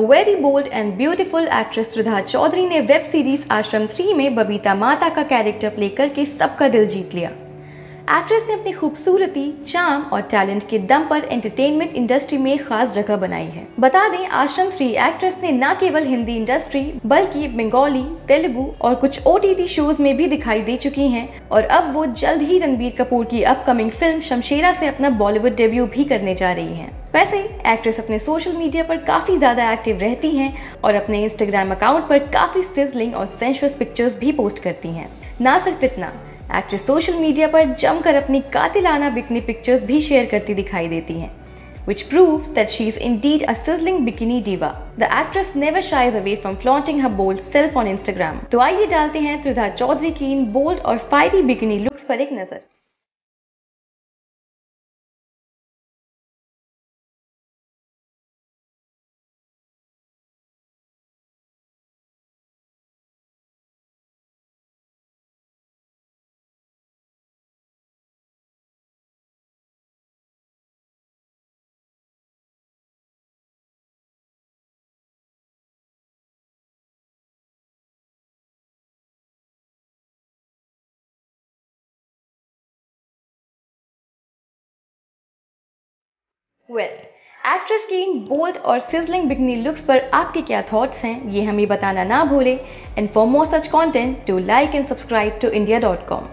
Very bold and beautiful actress Ridha Chaudhary ने web series आश्रम three में बबीता माता का कैरेक्टर प्ले करके सबका दिल जीत लिया। एक्ट्रेस ने अपनी खूबसूरती चाम और टैलेंट के दम पर एंटरटेनमेंट इंडस्ट्री में खास जगह बनाई है। बता दें आश्रम थ्री एक्ट्रेस ने न केवल हिंदी इंडस्ट्री बल्कि बंगाली, तेलुगु और कुछ ओटीटी शोज़ में भी दिखाई दे चुकी हैं और अब वो जल्द ही रणबीर कपूर की अपकमिंग फ़िल्म शमशेरा से अपना बॉलीवुड डेब्यू भी करने जा रही हैं। वैसे एक्ट्रेस अपने सोशल मीडिया पर काफ़ी ज़्यादा एक्टिव रहती हैं और अपने इंस्टाग्राम अकाउंट पर काफ़ी सिजलिंग और सेंशुअस पिक्चर्स भी पोस्ट करती हैं ना सिर्फ़ इतना एक्ट्रेस सोशल मीडिया पर जमकर अपनी कातिलाना बिकनी पिक्चर्स भी शेयर करती दिखाई देती हैं, which proves that she is indeed a sizzling bikini diva. The actress never shies away from flaunting her bold self on Instagram. तो आइए डालते हैं त्रिधा चौधरी की इन बोल्ड और फायरी बिकिनी लुक्स पर एक नज़र वेल एक्ट्रेस की इन बोल्ड और सिजलिंग बिकनी लुक्स पर आपके क्या थॉट्स हैं, ये हमें बताना ना भूलें। And for more such content to like and subscribe to India dot com